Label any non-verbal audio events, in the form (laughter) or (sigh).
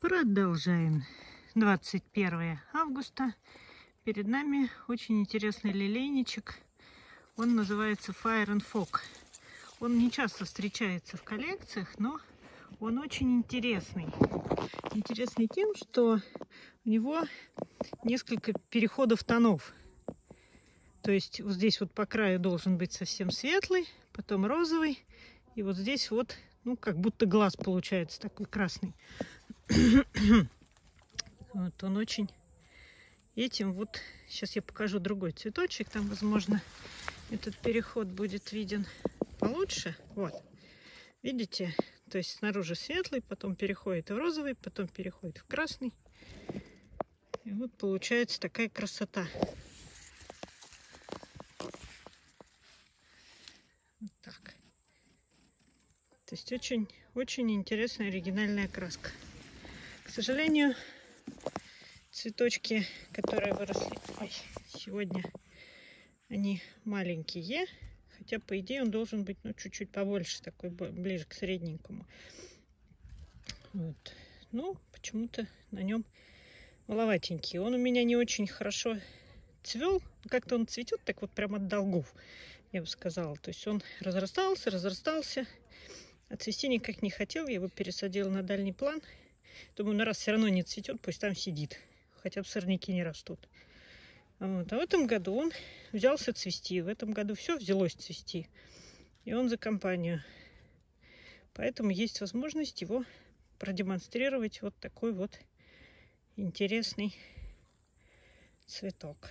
Продолжаем. 21 августа. Перед нами очень интересный лилейничек. Он называется Fire and Fog. Он не часто встречается в коллекциях, но он очень интересный. Интересный тем, что у него несколько переходов тонов. То есть вот здесь вот по краю должен быть совсем светлый, потом розовый, и вот здесь вот, ну, как будто глаз получается такой красный. (coughs) вот он очень этим вот сейчас я покажу другой цветочек там возможно этот переход будет виден получше. Вот. Видите то есть снаружи светлый потом переходит в розовый потом переходит в красный. И вот получается такая красота. Вот так. То есть очень очень интересная оригинальная краска к сожалению, цветочки, которые выросли ой, сегодня, они маленькие. Хотя, по идее, он должен быть ну, чуть-чуть побольше, такой ближе к средненькому. Вот. Ну, почему-то на нем маловатенький. Он у меня не очень хорошо цвел. Как-то он цветет так вот прямо от долгов, я бы сказала. То есть он разрастался, разрастался. А цвести никак не хотел. Я его пересадила на дальний план. Думаю, на раз все равно не цветет, пусть там сидит. Хотя бы сорняки не растут. Вот. А в этом году он взялся цвести. В этом году все взялось цвести. И он за компанию. Поэтому есть возможность его продемонстрировать вот такой вот интересный цветок.